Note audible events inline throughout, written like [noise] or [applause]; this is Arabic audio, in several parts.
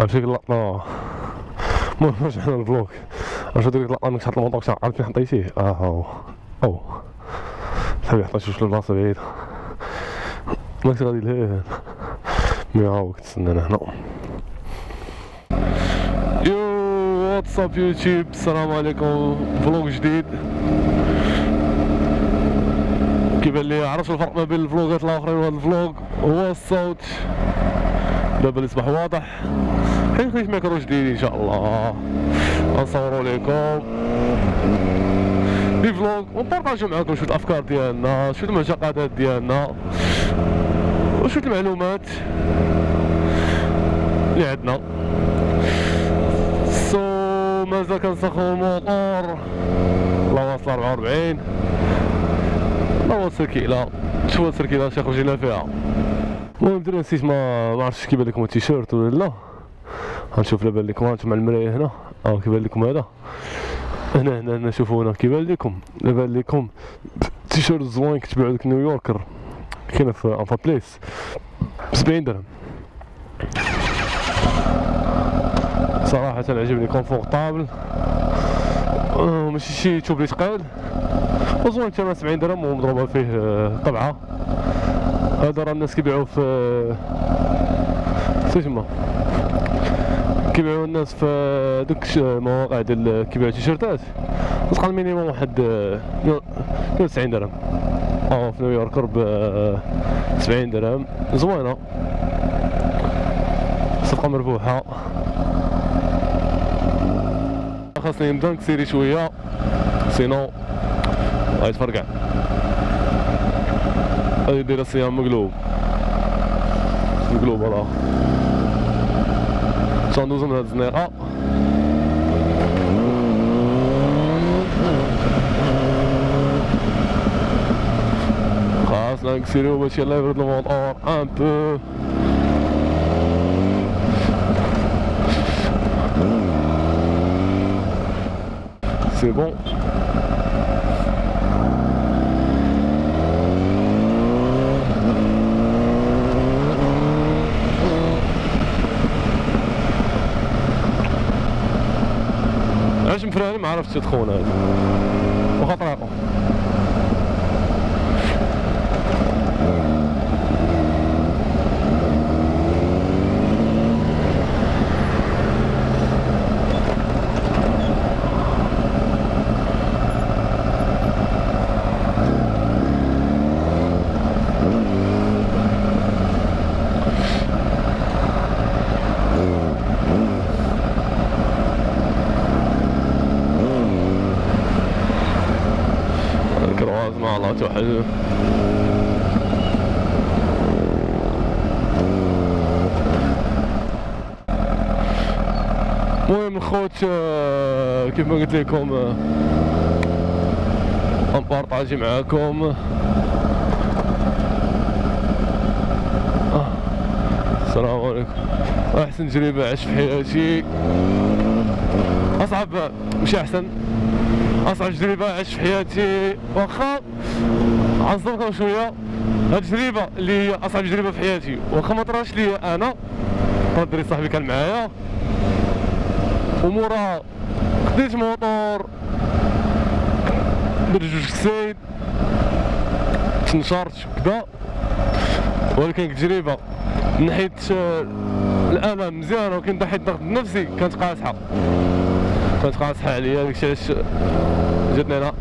غنمشي اللقطة المهم رجعنا لل vlog نشوف ديك اللقطة انك تحط الموطور عارف فين حطيتيه آه هو أو صاحبي حطيت شوف البلاصة بعيدة ما كنت غادي لهيه مي هاو كنتسنانا هنا yo what's up YouTube السلام عليكم vlog جديد كيبان لي عرفت الفرق ما بين الفلوغات الاخرين وهذا ال vlog هو الصوت دابا يصبح واضح. حين خديت ميكرو جديد إن شاء الله. غنصورو لكم des vlogs. ونبارطاجيو معاكم شوية الأفكار ديالنا شوية المعتقدات ديالنا وشوية المعلومات اللي عندنا. so مازال كنسخن الموطور. الله واصل 44 الله واصل كيلا شوف السركيله شي خرجينا فيها؟ المهم دري نسيت ما عرفتش كيبان لكم التيشيرت ولا لا. غنشوف لابان لكم هانتوما على المراية هنا. آه كيبان لكم هذا. هنا هنا هنا شوفوا هنا كيبان لكم. لابان لكم. تيشيرت زوين كتبيعو ديك New Yorker كاينة في Anfa Place ب 70 درهم. صراحة عجبني confortable آه، ماشي شي توب لي ثقيل وزوين ثمن 70 درهم ومضروبة فيه آه، طبعة. هذا راه الناس كيبيعوه في شو تما كيبيعوا الناس في دوك المواقع ديال كيبيعوا تيشيرتات تلقى ال minimum واحد آه، 92 درهم. آه في New Yorker ب 70 درهم. زوينة. صفقة مربوحة. خاصني نبدأ نكسيري شوية. sinon. غيتفرقع هادي دايرة الصيام مقلوب مقلوب راه تندوزو من هاد الزنيقة خاصنا نكسيريو باش يلا يبرد ال moteur un peu سي بون علاش مفراني ما عرفتش تدخل هذا مع الله توحد المهم الخوت آه، كيف ما قلت لكم آه، غنبارطاجي معاكم. آه، السلام عليكم. أحسن تجربه عشت في حياتي. أصعب مش أحسن. أصعب تجربة عشت في حياتي واخا عصبكم شوية. هاد التجربة اللي هي أصعب تجربة في حياتي. واخا ما طراش ليا أنا. الدري صاحبي كان معايا. وموراها خديت موطور درت جوج كسايد تنشرت وكذا ولكن تجربة من آه، الألم مزيانه ولكن من ناحيه الضغط النفسي كانت قاصحه كانت قاصحه عليا داكشي علاش جاتني أنا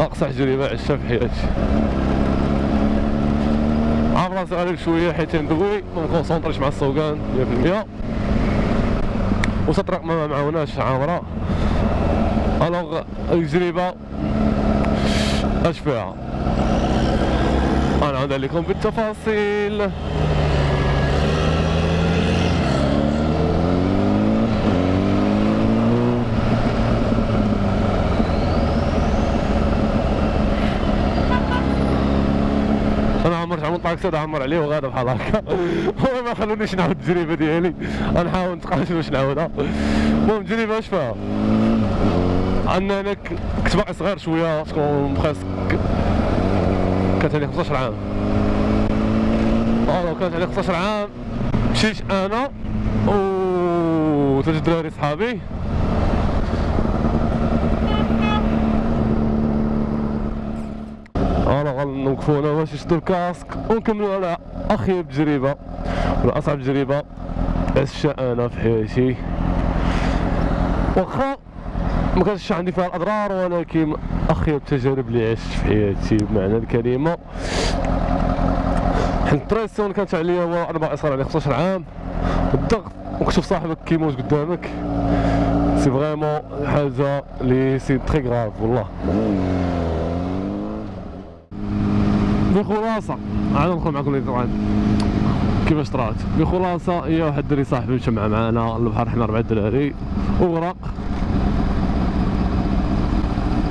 أقصى تجربه عشتها في حياتي عارف راسي غالب شوية حيت ندوي ما مكونسونطريش مع السوقان. 100% وسط الطريق ما معاوناش عامره الوغ التجربه اش فيها أنا عاد عليكم بالتفاصيل. أنا عمرت عملت طاكسي عمر عليه وغادا بحال هكا هو ما خلونيش نعاود التجربه ديالي. غنحاول نتقاشر باش نعاودها المهم التجربه اش فيها؟ عندنا أنا ك- كنت باقي صغير شوية شكون مخاس كانت عليه 15 عام. آه كانت عليه 15 عام مشيت أنا و ثلاث دراري صحابي. أنا غنوقفو أنا باش نشدو الكاسك. ونكملو على اخيب تجربه ولا أصعب تجربه عشتها أنا في حياتي. واخا ما كانش عندي فيها الأضرار ولكن اخيب التجارب اللي عشت في حياتي بمعنى الكلمة. حيت ال pression كانت عليا هو أنا باقي عليه 15 عام. الضغط وكتشوف صاحبك كيموت قدامك. c'est vraiment حاجة اللي c'est très grave والله. بخلاصة. عاد ندخل معكم طبعا كيفاش طرات بخلاصة هي واحد الدري صاحبي مشى مع معنا البحر حنا أربعة دراري وغرق.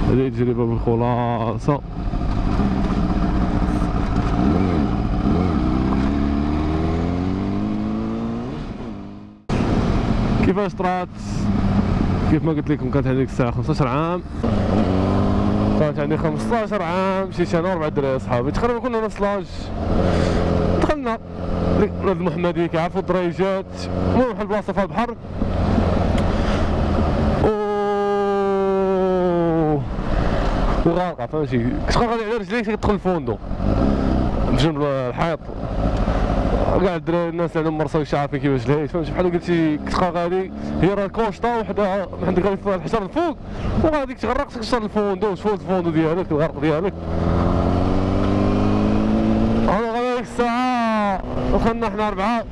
هذه تجربه بالخلاصه كيفاش طرات كيف ما قلت لكم كانت هذيك الساعة 15 عام. كانت عندي 15 عام مشيت أنا وربع دراري صحابي. تقريبا كنا نفس لاج دخلنا ولاد المحمديه كيعرفوا الدريجات المهم واحد البلاصة في البحر وغارقة فهمتي كنت غادي على رجليك كتدخل الفوندو بجنب الحيط. كاع الدراري الناس اللي عندهم مرصه عارفين كيفاش الهيش فهمتي بحال قلتي كنت غادي هي راه كوشطه وحده من عندك غادي الحجر الفوق وغاديك تغرق تكسر الفوندو تفوت الفوندو ديالك الغرق ديالك. أنا غادي ديك الساعة دخلنا حنا أربعة.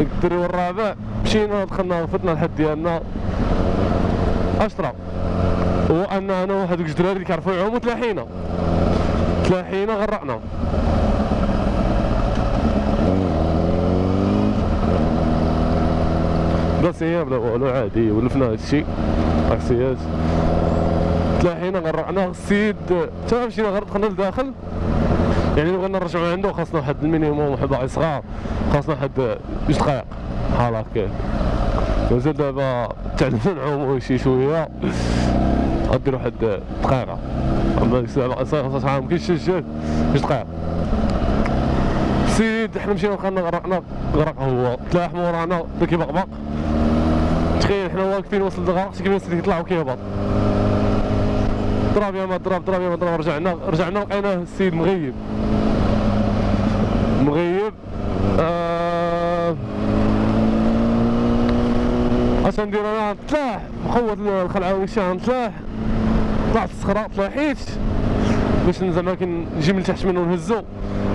الدري والرابع مشينا دخلنا فتنا الحد ديالنا. اشرا هو ان أنا وهاد جوج دراري اللي كيعرفوا يعوموا تلاحينا. تلاحينا غرقنا. بلا سيام لا والو عادي ولفنا هادشي طاكسيات تلاحينا غرقنا السيد تا مشينا غير دخلنا لداخل. يعني لو بغينا نرجعو عنده خاصنا واحد المينيموم واحد باقي صغار خاصنا واحد جوج دقائق بحال هكاك مازال دابا تعلمنا نعومو شي شوية. غدير واحد دقيقه أما ديك الساعة باقي صغير 15 عام مكاينش جوج دقائق سيد حنا مشينا دخلنا غرقنا غرق هو. تلاح مورانا كيبقبق تخيل حنا واقفين وسط الغرق كيف السيد كيطلع وكيهبط ضرب يا ما ضرب ضرب يا ما ضرب رجعنا رجعنا لقيناه السيد مغيب. مغيب. آه اش ندير أنا تلاح مخوت الخلعة والشام تلاح طلعت الصخرة طلعيت باش زعما كنجي من تحت منه نهزو.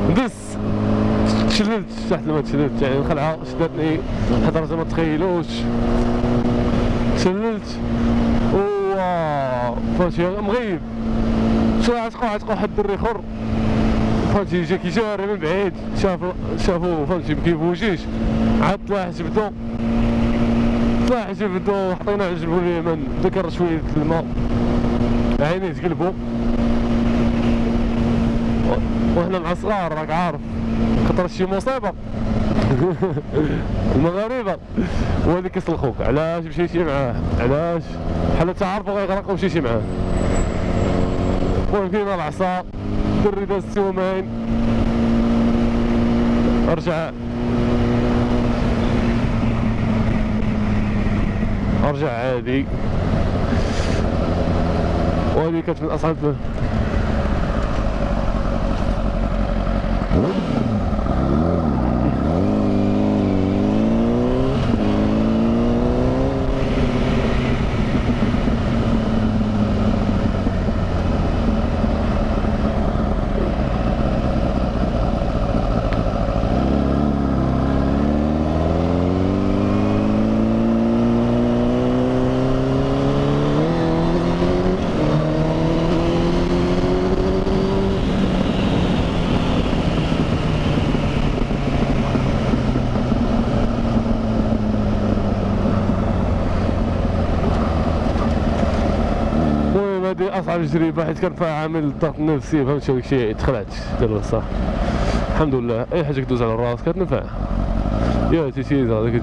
ندز تشللت تحت الماء تشللت يعني الخلعه شدتني درجه ما تخيلوش. تشللت و فهمتي مغيب. شوية عتقوا عتقوا واحد الدري اخر فهمتي جا كيجاري من بعيد. شاف شافو فهمتي كيفوجيش عاد طلع جبدو. طلع جبدو. حطينا على جنبو اليمين ذكر شوية الماء. عينيه تقلبو. وحنا مع صغار راك عارف. خطر [laughs] شي مصيبة. المغاربة. وهذيك كيسلخوك علاش مشيتي معاه؟ علاش؟ بحال تعرفوا غيغرق ومشيتي معاه. المهم كاينة العصا. دري داز السومين. رجع أرجع عادي. وهذه كانت من أصعب المهم هذه اصعب تجربه حيت كان فيها عامل الضغط النفسي فهمتي داك الشيء؟ تخلعت دابا صح الحمد لله. أي حاجة كدوز على الراس كتنفع. يا تيتيزا هذاك